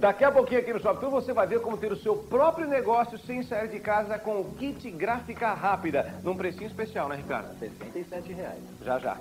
Daqui a pouquinho aqui no Shop você vai ver como ter o seu próprio negócio sem sair de casa com o kit gráfica rápida, num precinho especial, né, Ricardo? R$ reais. Já, já.